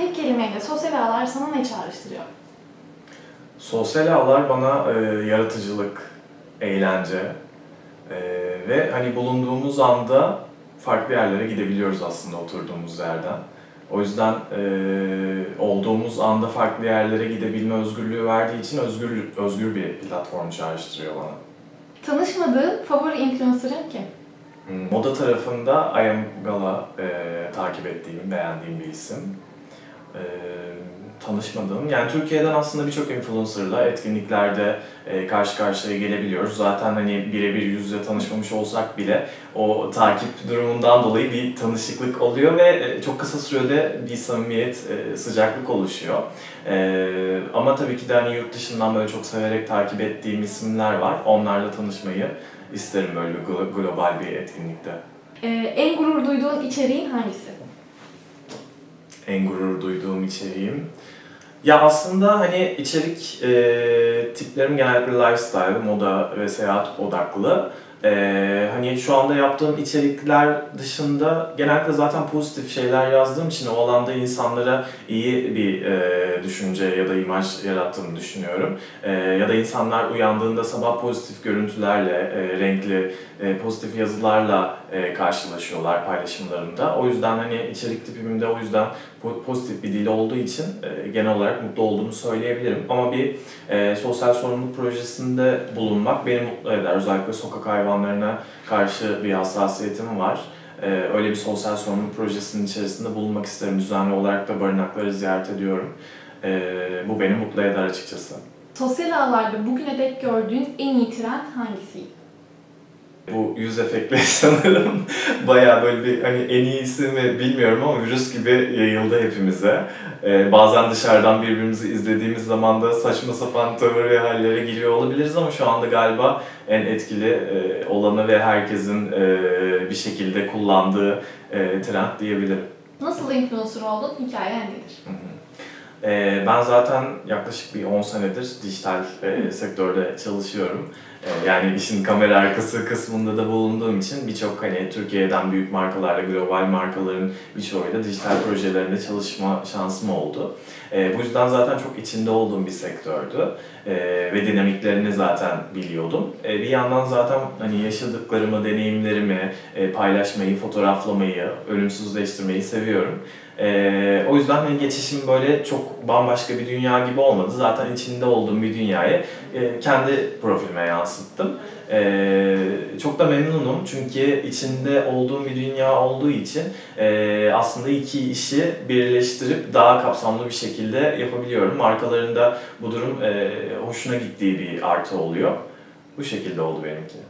Tek kelimeyle sosyal ağlar sana ne çağrıştırıyor? Sosyal ağlar bana e, yaratıcılık, eğlence e, ve hani bulunduğumuz anda farklı yerlere gidebiliyoruz aslında oturduğumuz yerden. O yüzden e, olduğumuz anda farklı yerlere gidebilme özgürlüğü verdiği için özgür özgür bir platform çağrıştırıyor bana. Tanışmadığın favori influencer'ın kim? Hmm, Moda tarafında I Am Gala e, takip ettiğim, beğendiğim bir isim. E, tanışmadığım, yani Türkiye'den aslında birçok influencerla etkinliklerde e, karşı karşıya gelebiliyoruz. Zaten hani birebir yüz yüze tanışmamış olsak bile o takip durumundan dolayı bir tanışıklık oluyor ve e, çok kısa sürede bir samimiyet, e, sıcaklık oluşuyor. E, ama tabii ki de hani yurt dışından böyle çok severek takip ettiğim isimler var. Onlarla tanışmayı isterim böyle global bir etkinlikte. Ee, en gurur duyduğun içeriğin hangisi? En gurur duyduğum içeriğim. Ya aslında hani içerik e, tiplerim genellikle lifestyle, moda ve seyahat odaklı. E, hani şu anda yaptığım içerikler dışında genellikle zaten pozitif şeyler yazdığım için o alanda insanlara iyi bir e, düşünce ya da imaj yarattığımı düşünüyorum. E, ya da insanlar uyandığında sabah pozitif görüntülerle, e, renkli, e, pozitif yazılarla e, karşılaşıyorlar paylaşımlarında. O yüzden hani içerik tipimde o yüzden po- pozitif bir dil olduğu için e, genel olarak mutlu olduğumu söyleyebilirim. Ama bir e, sosyal sorumluluk projesinde bulunmak beni mutlu eder. Özellikle sokak hayvanlarına karşı bir hassasiyetim var. E, öyle bir sosyal sorumluluk projesinin içerisinde bulunmak isterim. Düzenli olarak da barınakları ziyaret ediyorum. E, bu beni mutlu eder açıkçası. Sosyal ağlarda bugüne dek gördüğün en iyi trend hangisiydi? Bu yüz efektleri sanırım bayağı böyle bir hani en iyisi mi bilmiyorum ama virüs gibi yayıldı hepimize. Ee, bazen dışarıdan birbirimizi izlediğimiz zaman da saçma sapan tavır ve hallere giriyor olabiliriz ama şu anda galiba en etkili e, olanı ve herkesin e, bir şekilde kullandığı e, trend diyebilirim. Nasıl influencer oldun? Hikayen nedir? Hı hı. Ee, ben zaten yaklaşık bir 10 senedir dijital e, sektörde çalışıyorum. E, yani işin kamera arkası kısmında da bulunduğum için birçok hani Türkiye'den büyük markalarla global markaların birçoğuyla dijital projelerinde çalışma şansım oldu. E, bu yüzden zaten çok içinde olduğum bir sektördü E, ve dinamiklerini zaten biliyordum. E, bir yandan zaten hani yaşadıklarımı, deneyimlerimi e, paylaşmayı, fotoğraflamayı, ölümsüzleştirmeyi seviyorum. Ee, o yüzden hani geçişim böyle çok bambaşka bir dünya gibi olmadı. Zaten içinde olduğum bir dünyayı e, kendi profilime yansıttım. Ee, çok da memnunum çünkü içinde olduğum bir dünya olduğu için e, aslında iki işi birleştirip daha kapsamlı bir şekilde yapabiliyorum. Markaların da bu durum e, hoşuna gittiği bir artı oluyor. Bu şekilde oldu benimki.